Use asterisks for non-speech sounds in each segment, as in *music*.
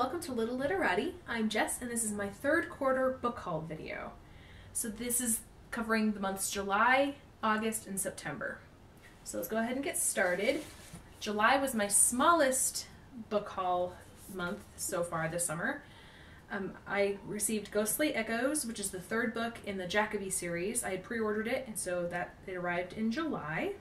welcome to Little Literati. I'm Jess and this is my third quarter book haul video. So this is covering the months July, August, and September. So let's go ahead and get started. July was my smallest book haul month so far this summer. Um, I received Ghostly Echoes, which is the third book in the Jackaby series. I had pre-ordered it and so that it arrived in July.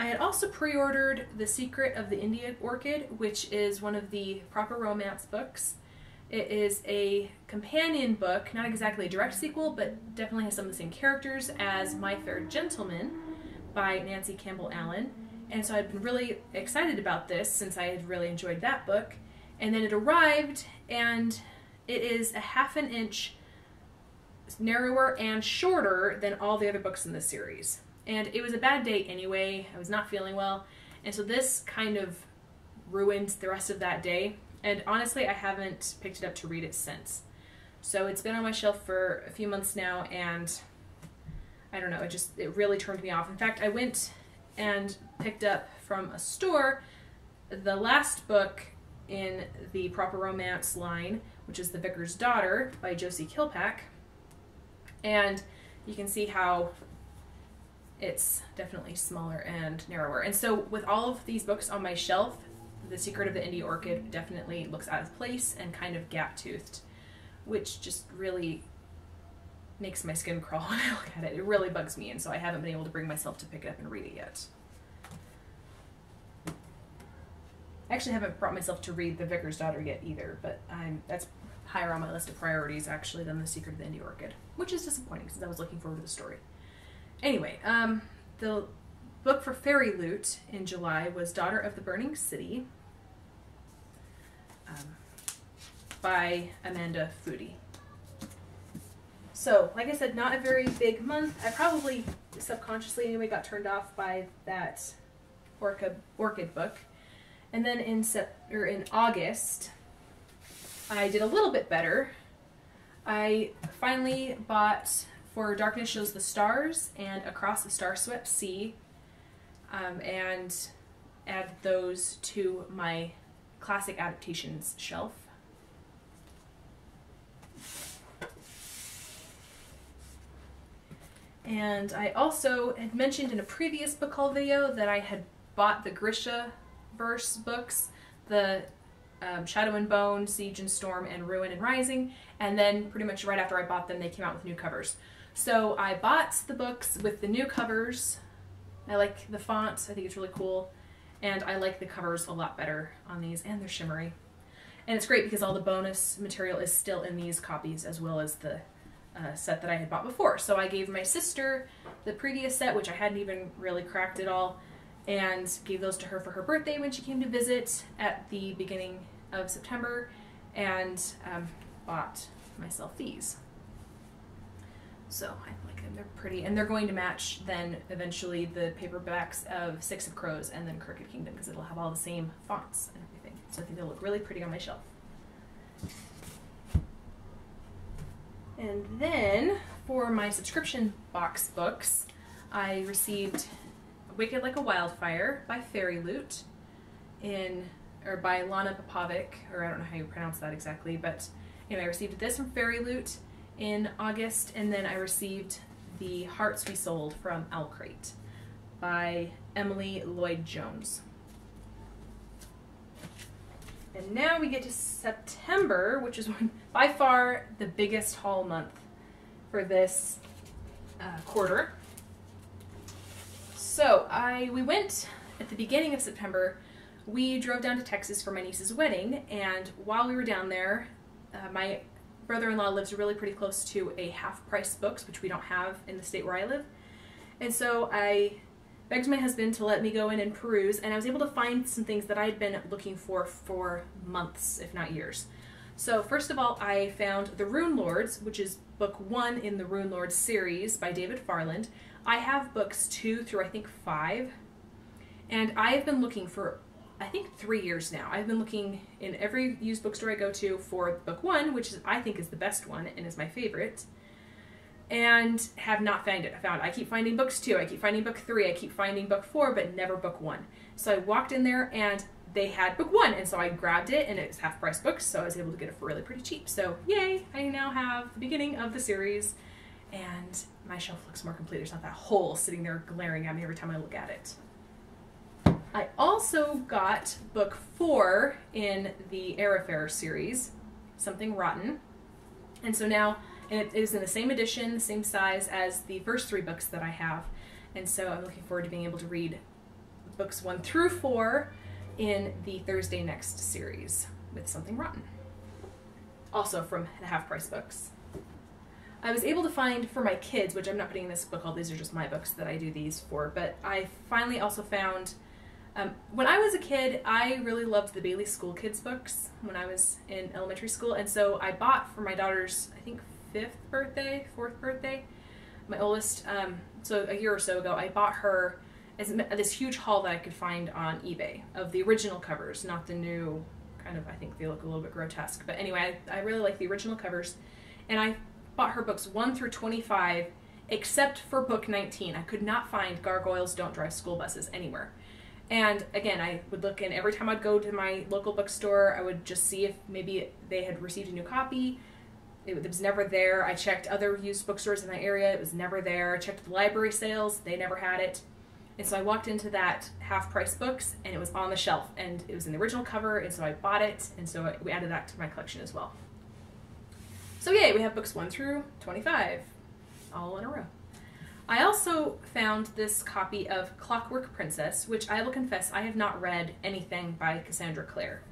I had also pre-ordered The Secret of the India Orchid, which is one of the proper romance books. It is a companion book, not exactly a direct sequel, but definitely has some of the same characters as My Fair Gentleman by Nancy Campbell Allen. And so I'd been really excited about this since I had really enjoyed that book. And then it arrived, and it is a half an inch narrower and shorter than all the other books in the series. And it was a bad day anyway. I was not feeling well. And so this kind of ruined the rest of that day. And honestly, I haven't picked it up to read it since. So it's been on my shelf for a few months now and I don't know, it just, it really turned me off. In fact, I went and picked up from a store the last book in the Proper Romance line, which is The Vicar's Daughter by Josi Kilpack. And you can see how it's definitely smaller and narrower. And so with all of these books on my shelf, The Secret of the India Orchid definitely looks out of place and kind of gap-toothed, which just really makes my skin crawl *laughs* when I look at it. It really bugs me, and so I haven't been able to bring myself to pick it up and read it yet. I actually haven't brought myself to read The Vicar's Daughter yet either, but I'm that's higher on my list of priorities actually than The Secret of the India Orchid, which is disappointing since I was looking forward to the story. Anyway, um, the book for Fairy Loot in July was Daughter of the Burning City um, by Amanda Foody. So, like I said, not a very big month. I probably subconsciously anyway got turned off by that orchid, orchid book. And then in or in August, I did a little bit better. I finally bought for Darkness Shows the Stars and Across the Star Swept Sea, um, and add those to my classic adaptations shelf. And I also had mentioned in a previous book haul video that I had bought the Grisha verse books, the um, Shadow and Bone, Siege and Storm, and Ruin and Rising, and then pretty much right after I bought them, they came out with new covers. So I bought the books with the new covers. I like the font, I think it's really cool, and I like the covers a lot better on these, and they're shimmery. And it's great because all the bonus material is still in these copies as well as the uh, set that I had bought before. So I gave my sister the previous set, which I hadn't even really cracked at all, and gave those to her for her birthday when she came to visit at the beginning of September, and um, bought myself these. So I like them, they're pretty, and they're going to match then eventually the paperbacks of Six of Crows and then Crooked Kingdom because it'll have all the same fonts and everything. So I think they'll look really pretty on my shelf. And then for my subscription box books, I received Wicked Like a Wildfire by Fairy Loot in or by Lana Popovic, or I don't know how you pronounce that exactly, but anyway, I received this from Fairy Loot in August, and then I received The Hearts We Sold from Owlcrate by Emily Lloyd Jones. And now we get to September, which is by far the biggest haul month for this uh, quarter. So I we went at the beginning of September. We drove down to Texas for my niece's wedding, and while we were down there, uh, my brother-in-law lives really pretty close to a half-price books, which we don't have in the state where I live. And so I begged my husband to let me go in and peruse, and I was able to find some things that I'd been looking for for months, if not years. So first of all, I found The Runelords, which is book one in the Runelords series by David Farland. I have books two through I think five, and I have been looking for I think three years now. I've been looking in every used bookstore I go to for book one, which is I think is the best one and is my favorite, and have not found it. I found I keep finding books two, I keep finding book three, I keep finding book four, but never book one. So I walked in there and they had book one, and so I grabbed it, and it was half price books, so I was able to get it for really pretty cheap. So yay! I now have the beginning of the series, and my shelf looks more complete. There's not that hole sitting there glaring at me every time I look at it. I also got book four in the Eyre Affair series, Something Rotten. And so now, and it is in the same edition, the same size as the first three books that I have. And so I'm looking forward to being able to read books one through four in the Thursday Next series with Something Rotten. Also from the Half Price Books. I was able to find for my kids, which I'm not putting in this book, all these are just my books that I do these for, but I finally also found um, when I was a kid, I really loved the Bailey School Kids books when I was in elementary school, and so I bought for my daughter's, I think, fifth birthday, fourth birthday, my oldest, um, so a year or so ago, I bought her as, this huge haul that I could find on eBay of the original covers, not the new kind of, I think they look a little bit grotesque. But anyway, I, I really like the original covers, and I bought her books 1 through 25, except for book 19. I could not find Gargoyles Don't Drive School Buses anywhere. And again, I would look in every time I'd go to my local bookstore, I would just see if maybe they had received a new copy. It was never there. I checked other used bookstores in my area, it was never there. I checked the library sales, they never had it. And so I walked into that half price books and it was on the shelf and it was in the original cover, and so I bought it, and so we added that to my collection as well. So, yay, we have books 1 through 25 all in a row. I also found this copy of Clockwork Princess, which I will confess I have not read anything by Cassandra Clare.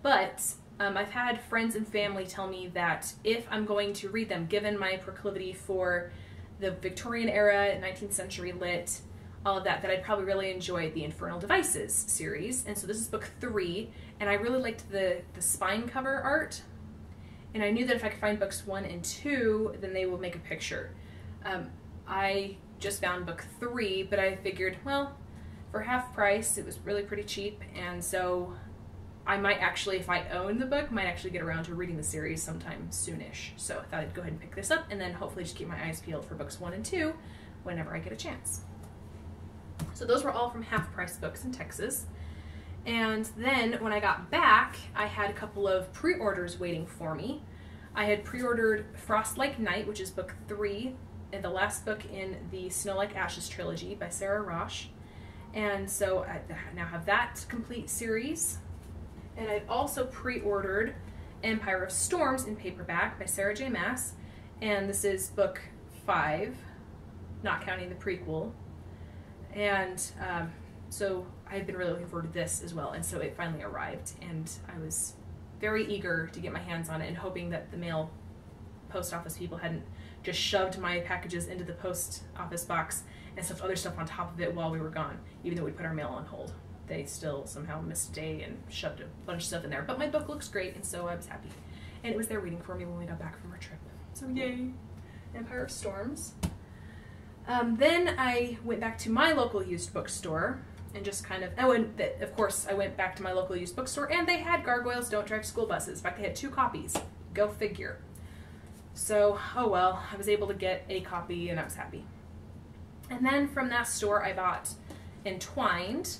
But um, I've had friends and family tell me that if I'm going to read them, given my proclivity for the Victorian era, 19th century lit, all of that, that I'd probably really enjoy the Infernal Devices series. And so this is book three, and I really liked the, the spine cover art. And I knew that if I could find books one and two, then they will make a picture. Um, I just found book three, but I figured, well, for half price, it was really pretty cheap, and so I might actually, if I own the book, might actually get around to reading the series sometime soonish. So I thought I'd go ahead and pick this up, and then hopefully just keep my eyes peeled for books one and two whenever I get a chance. So those were all from Half Price Books in Texas. And then when I got back, I had a couple of pre-orders waiting for me. I had pre-ordered Frost Like Night, which is book three the last book in the Snow Like Ashes trilogy by Sara Raasch. And so I now have that complete series. And I've also pre-ordered Empire of Storms in paperback by Sarah J. Maas. And this is book five, not counting the prequel. And um, so I've been really looking forward to this as well. And so it finally arrived, and I was very eager to get my hands on it and hoping that the mail post office people hadn't just shoved my packages into the post office box and stuffed other stuff on top of it while we were gone, even though we put our mail on hold. They still somehow missed a day and shoved a bunch of stuff in there. But my book looks great, and so I was happy. And it was there waiting for me when we got back from our trip. So yay! Empire of Storms. Um, then I went back to my local used bookstore and just kind of oh and of course I went back to my local used bookstore and they had Gargoyles Don't Drive School Buses. In fact, they had two copies. Go figure. So, oh well, I was able to get a copy and I was happy. And then from that store, I bought Entwined,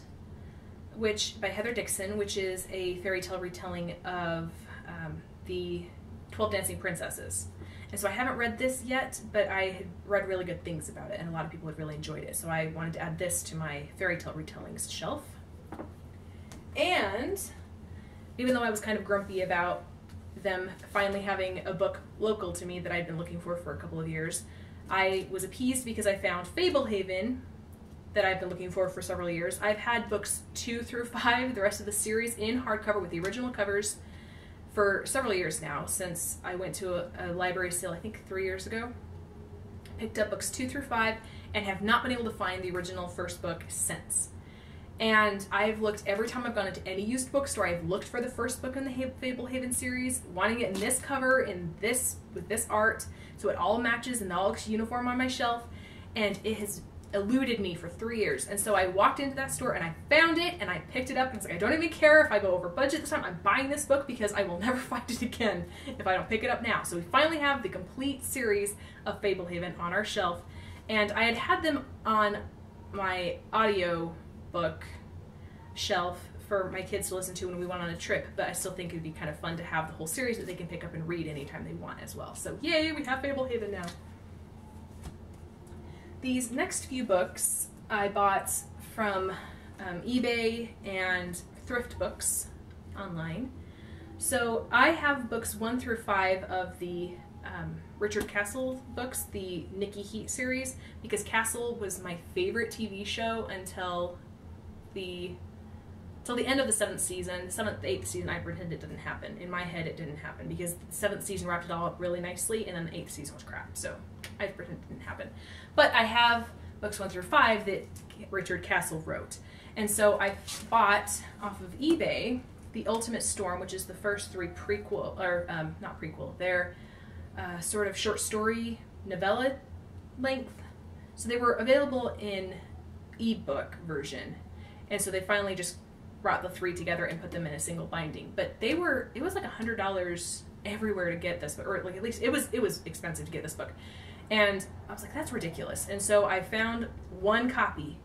which by Heather Dixon, which is a fairy tale retelling of um, the Twelve Dancing Princesses. And so I haven't read this yet, but I had read really good things about it, and a lot of people had really enjoyed it. So I wanted to add this to my fairy tale retellings shelf. And even though I was kind of grumpy about them finally having a book local to me that I'd been looking for for a couple of years. I was appeased because I found Fablehaven that I've been looking for for several years. I've had books two through *laughs* five, the rest of the series, in hardcover with the original covers for several years now, since I went to a, a library sale, I think three years ago. Picked up books two through five and have not been able to find the original first book since. And I've looked every time I've gone into any used bookstore. I've looked for the first book in the Fablehaven series, wanting it in this cover, in this with this art, so it all matches and all looks uniform on my shelf. And it has eluded me for three years. And so I walked into that store and I found it and I picked it up and it's like I don't even care if I go over budget this time. I'm buying this book because I will never *laughs* find it again if I don't pick it up now. So we finally have the complete series of Fablehaven on our shelf. And I had had them on my audio book shelf for my kids to listen to when we went on a trip, but I still think it'd be kind of fun to have the whole series that they can pick up and read anytime they want as well. So, yay, we have Fablehaven now. These next few books I bought from um, eBay and thrift books online. So I have books one through five of the um, Richard Castle books, the Nikki Heat series, because Castle was my favorite TV show until the till the end of the seventh season. Seventh, eighth season, I pretend it didn't happen. In my head, it didn't happen because the seventh season wrapped it all up really nicely, and then the eighth season was crap. So I pretend it didn't happen. But I have books one through five that Richard Castle wrote, and so I bought off of eBay the Ultimate Storm, which is the first three prequel or um, not prequel. They're uh, sort of short story novella length. So they were available in ebook version, and so they finally just brought the three together and put them in a single binding. But they were it was like a hundred dollars everywhere to get this, or like at least it was it was expensive to get this book, and I was like that's ridiculous. And so I found one copy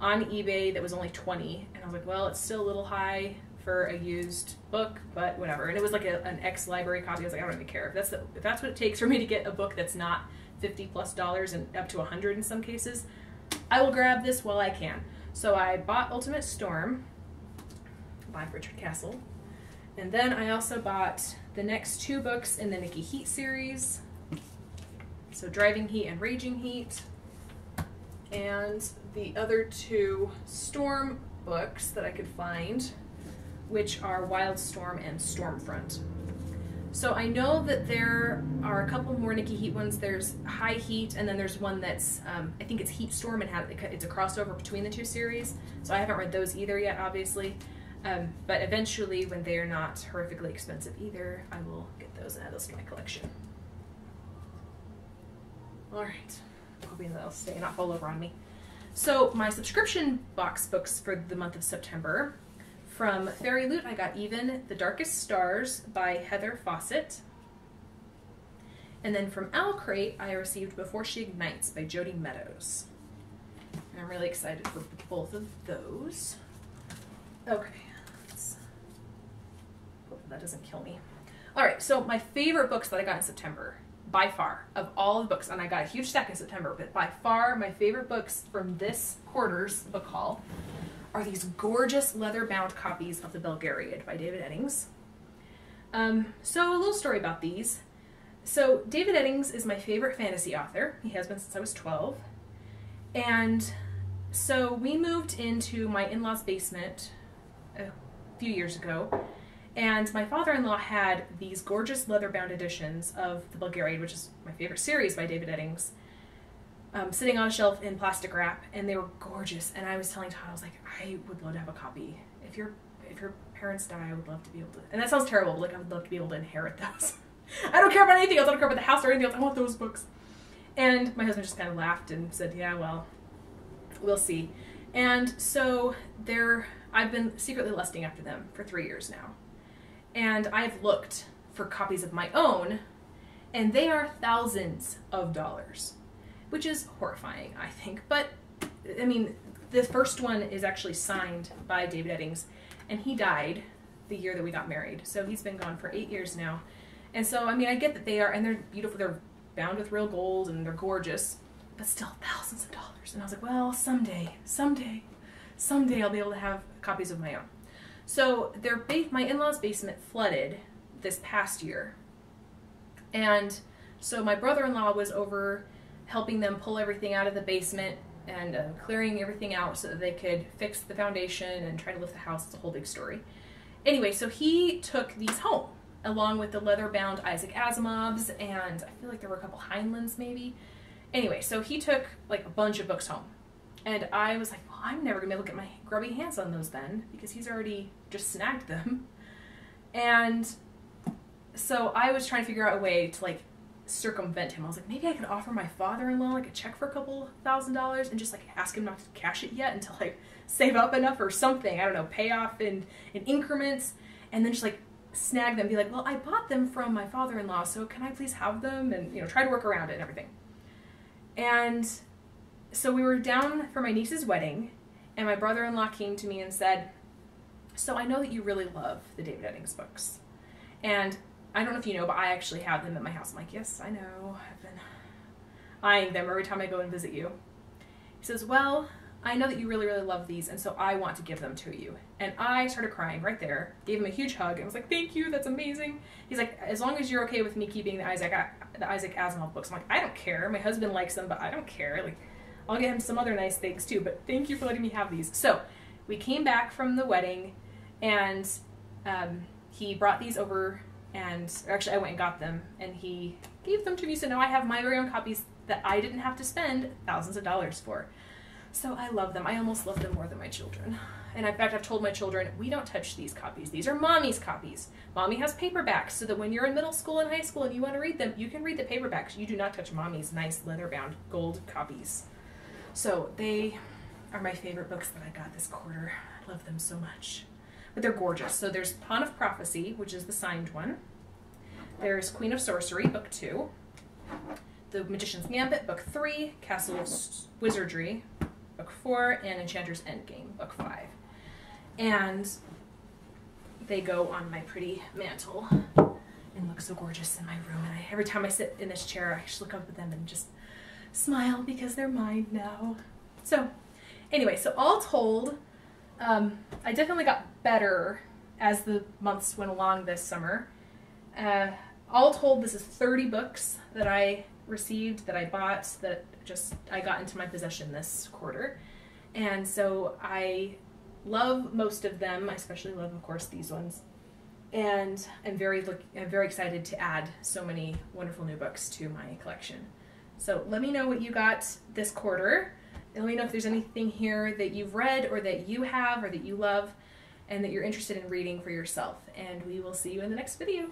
on eBay that was only twenty, and I was like, well, it's still a little high for a used book, but whatever. And it was like a, an ex library copy. I was like, I don't even care if that's the, if that's what it takes for me to get a book that's not fifty plus dollars and up to a hundred in some cases. I will grab this while I can. So I bought Ultimate Storm by Richard Castle. And then I also bought the next two books in the Nikki Heat series. So Driving Heat and Raging Heat. And the other two Storm books that I could find, which are Wild Storm and Stormfront. So I know that there are a couple more Nikki Heat ones. There's High Heat, and then there's one that's um, I think it's Heat Storm, and it's a crossover between the two series. So I haven't read those either yet, obviously. Um, but eventually, when they are not horrifically expensive either, I will get those and add those to my collection. All right, hoping they'll stay and not fall over on me. So my subscription box books for the month of September from Fairy Loot, I got Even The Darkest Stars by Heather Fawcett. And then from Owlcrate, I received Before She Ignites by Jodi Meadows. And I'm really excited for both of those. Okay, that doesn't kill me. All right, so my favorite books that I got in September, by far, of all the books, and I got a huge stack in September, but by far my favorite books from this quarter's book haul are these gorgeous leather-bound copies of The Belgariad by David Eddings. Um, so a little story about these. So David Eddings is my favorite fantasy author. He has been since I was 12. And so we moved into my in-laws basement a few years ago. And my father-in-law had these gorgeous leather-bound editions of The Belgariad, which is my favorite series by David Eddings um, sitting on a shelf in plastic wrap, and they were gorgeous. And I was telling Todd, I was like, I would love to have a copy. If your if your parents die, I would love to be able to. And that sounds terrible, like I would love to be able to inherit those. *laughs* I don't care about anything else. I don't care about the house or anything else. I want those books. And my husband just kind of laughed and said, Yeah, well, we'll see. And so there, I've been secretly lusting after them for three years now, and I've looked for copies of my own, and they are thousands of dollars which is horrifying, I think. But I mean, the first one is actually signed by David Eddings, and he died the year that we got married. So he's been gone for eight years now. And so, I mean, I get that they are, and they're beautiful. They're bound with real gold, and they're gorgeous, but still thousands of dollars. And I was like, well, someday, someday, someday I'll be able to have copies of my own. So their ba- my in-laws' basement flooded this past year, and so my brother-in-law was over helping them pull everything out of the basement and uh, clearing everything out so that they could fix the foundation and try to lift the house. It's a whole big story. Anyway, so he took these home along with the leather bound Isaac Asimovs and I feel like there were a couple Heinleins maybe. Anyway, so he took like a bunch of books home. And I was like, well, I'm never gonna be able to get my grubby hands on those then because he's already just snagged them. And so I was trying to figure out a way to like circumvent him. I was like, maybe I could offer my father-in-law like a check for a couple thousand dollars and just like ask him not to cash it yet until I save up enough or something. I don't know, pay off in in increments, and then just like snag them. Be like, well, I bought them from my father-in-law, so can I please have them? And you know, try to work around it and everything. And so we were down for my niece's wedding, and my brother-in-law came to me and said, So I know that you really love the David Eddings books. And I don't know if you know, but I actually have them at my house. I'm like, yes, I know. I've been eyeing them every time I go and visit you. He says, well, I know that you really, really love these, and so I want to give them to you. And I started crying right there, gave him a huge hug, and was like, thank you, that's amazing. He's like, as long as you're okay with me keeping the Isaac, the Isaac Asimov books. I'm like, I don't care. My husband likes them, but I don't care. Like, I'll get him some other nice things too, but thank you for letting me have these. So, we came back from the wedding, and um, he brought these over, and actually, I went and got them, and he gave them to me. So now I have my very own copies that I didn't have to spend thousands of dollars for. So I love them. I almost love them more than my children. And in fact, I've told my children, we don't touch these copies. These are mommy's copies. Mommy has paperbacks so that when you're in middle school and high school and you want to read them, you can read the paperbacks. You do not touch mommy's nice leather bound gold copies. So they are my favorite books that I got this quarter. I love them so much. But they're gorgeous. So there's Pawn of Prophecy, which is the signed one. There's Queen of Sorcery, book two. The Magician's Gambit, book three. Castle of Wizardry, book four, and Enchanter's Endgame, book five. And they go on my pretty mantle and look so gorgeous in my room. And I, every time I sit in this chair, I just look up at them and just smile because they're mine now. So, anyway, so all told, um, I definitely got better as the months went along this summer. Uh, all told, this is 30 books that I received, that I bought, that just I got into my possession this quarter. And so I love most of them. I especially love, of course, these ones. And I'm very look, I'm very excited to add so many wonderful new books to my collection. So let me know what you got this quarter. Let me know if there's anything here that you've read or that you have or that you love and that you're interested in reading for yourself. And we will see you in the next video.